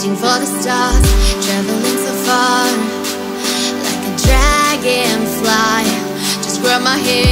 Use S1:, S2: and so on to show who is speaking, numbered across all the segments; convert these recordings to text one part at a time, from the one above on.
S1: Reaching for the stars, traveling so far. Like a dragonfly. Just grab my hand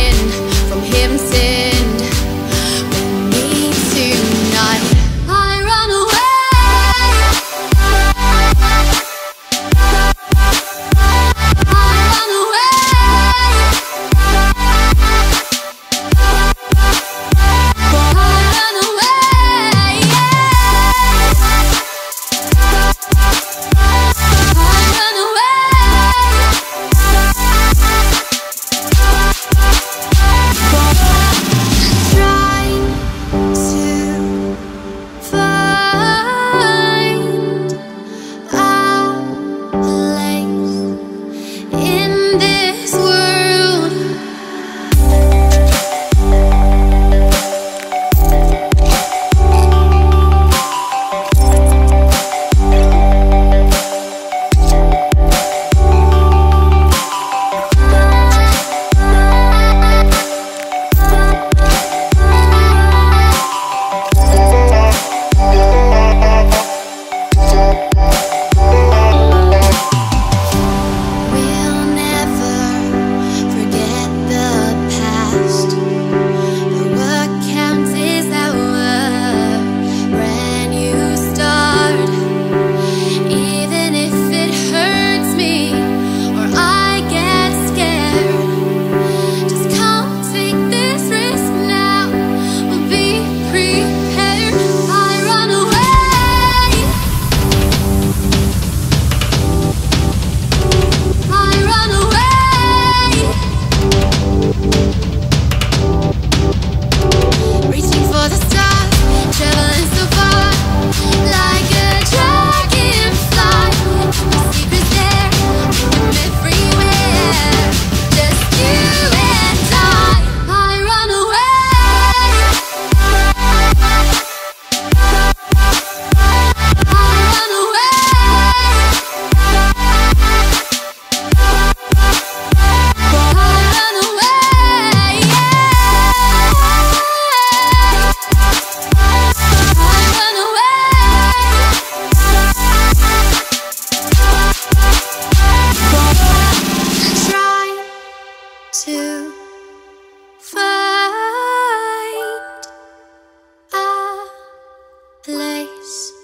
S2: mais.